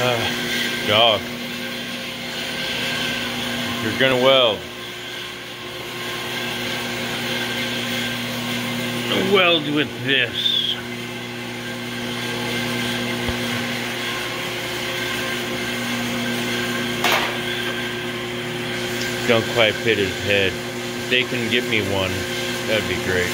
Uh, dog. You're gonna weld. Weld with this. Don't quite fit his head. If they can get me one, that'd be great.